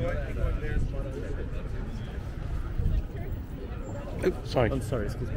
Oh, sorry. I'm sorry, excuse me.